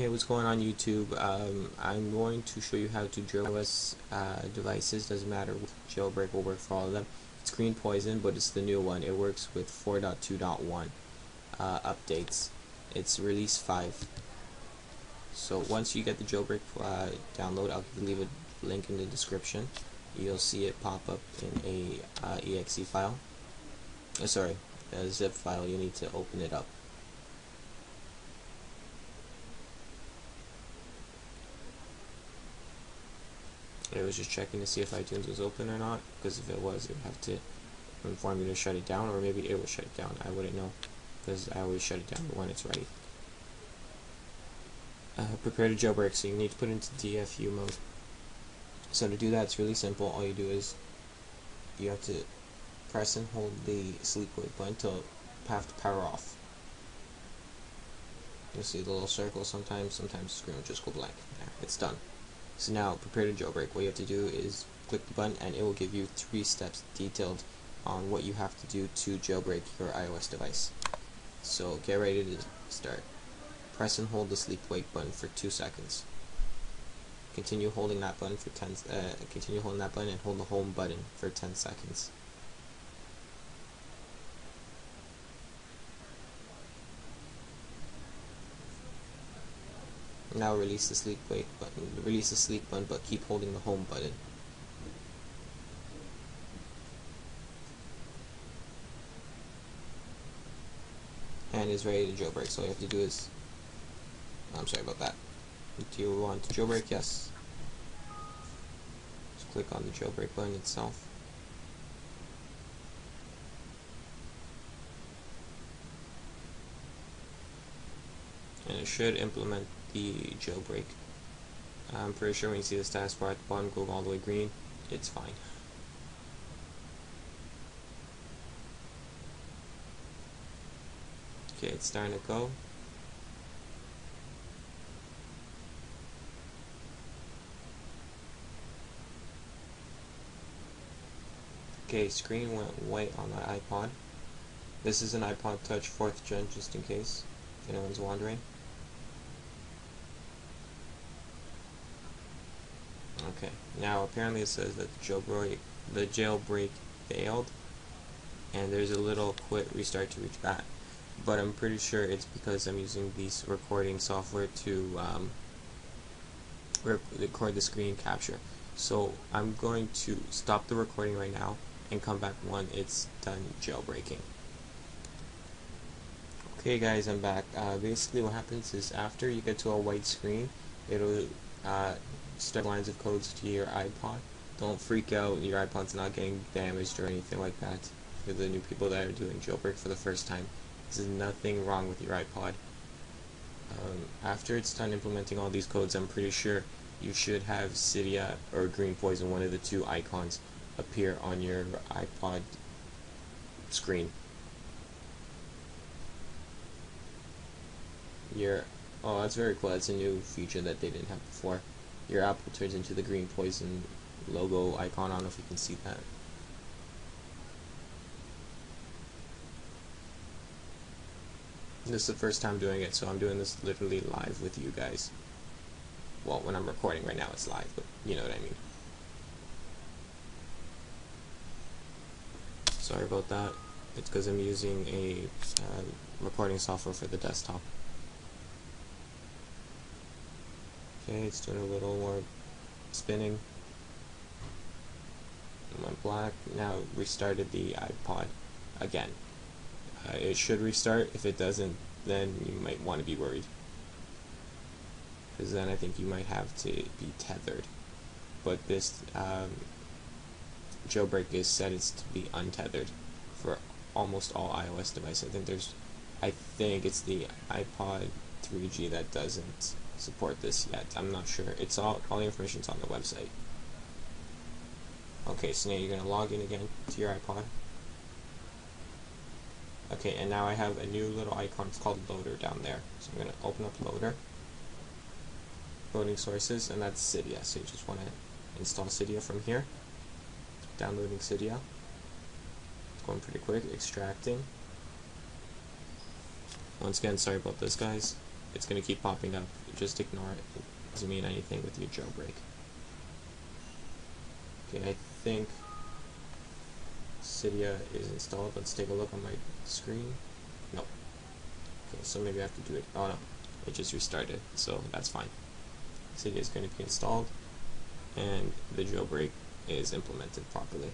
Hey, what's going on YouTube? Um, I'm going to show you how to jailbreak uh, devices. Doesn't matter, jailbreak will work for all of them. It's Green Poison, but it's the new one. It works with 4.2.1 uh, updates. It's release 5. So once you get the jailbreak uh, download, I'll leave a link in the description. You'll see it pop up in a uh, exe file. Uh, sorry, a zip file. You need to open it up. It was just checking to see if iTunes was open or not, because if it was, it would have to inform you to shut it down, or maybe it will shut it down. I wouldn't know, because I always shut it down when it's ready. Uh, prepare to jailbreak, so you need to put it into DFU mode. So to do that, it's really simple. All you do is you have to press and hold the sleep wake button until have to power off. You'll see the little circle sometimes, sometimes the screen will just go blank. There, it's done. So now, prepare to jailbreak. What you have to do is click the button and it will give you three steps detailed on what you have to do to jailbreak your iOS device. So get ready to start. Press and hold the sleep wake button for 2 seconds. Continue holding that button for 10 uh, continue holding that button and hold the home button for 10 seconds. Now release the sleep wake button. Release the sleep button, but keep holding the home button. And is ready to jailbreak. So all you have to do is, I'm sorry about that. Do you want to jailbreak? Yes. Just click on the jailbreak button itself. And it should implement the jailbreak. I'm pretty sure when you see the status bar at the bottom go all the way green, it's fine. Okay, it's starting to go. Okay, screen went white on my iPod. This is an iPod Touch 4th gen, just in case, anyone's wondering. Okay, now apparently it says that the jailbreak, the jailbreak failed, and there's a little quit restart to reach back. But I'm pretty sure it's because I'm using this recording software to um, record the screen capture. So I'm going to stop the recording right now and come back when it's done jailbreaking. Okay guys, I'm back. Uh, basically what happens is after you get to a white screen, it'll uh, start lines of codes to your iPod. Don't freak out, your iPod's not getting damaged or anything like that. For the new people that are doing jailbreak for the first time, there's nothing wrong with your iPod. Um, after it's done implementing all these codes, I'm pretty sure you should have Cydia or Green Poison, one of the two icons, appear on your iPod screen. Your oh, that's very cool. That's a new feature that they didn't have before your apple turns into the green poison logo icon. I don't know if you can see that. This is the first time doing it, so I'm doing this literally live with you guys. Well, when I'm recording right now, it's live, but you know what I mean. Sorry about that. It's because I'm using a uh, recording software for the desktop. Okay, it's doing a little more spinning. It went black. Now restarted the iPod again. Uh, it should restart. If it doesn't, then you might want to be worried. Because then I think you might have to be tethered. But this um, jailbreak is set it's to be untethered for almost all iOS devices. I think there's, I think it's the iPod 3G that doesn't support this yet. I'm not sure. It's all all the information's on the website. Okay, so now you're gonna log in again to your iPod. Okay, and now I have a new little icon. It's called Loader down there. So I'm gonna open up Loader, loading sources, and that's Cydia. So you just want to install Cydia from here. Downloading Cydia. It's going pretty quick. Extracting. Once again, sorry about this, guys. It's going to keep popping up. Just ignore it. It doesn't mean anything with your jailbreak. Okay, I think Cydia is installed. Let's take a look on my screen. No. Okay, so maybe I have to do it. Oh no, it just restarted, so that's fine. Cydia is going to be installed, and the jailbreak is implemented properly.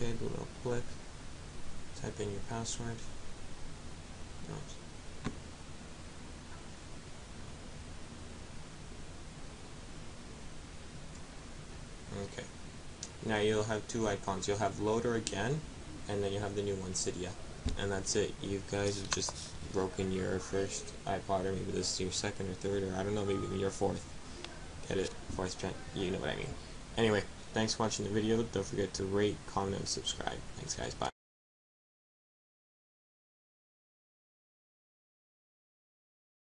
A little click. Type in your password. Okay. Now you'll have two icons. You'll have loader again, and then you have the new one, Cydia. And that's it. You guys have just broken your first iPod, or maybe this is your second or third, or I don't know, maybe even your fourth. Get it? Fourth gen. You know what I mean. Anyway, thanks for watching the video. Don't forget to rate, comment, and subscribe. Thanks, guys. Bye.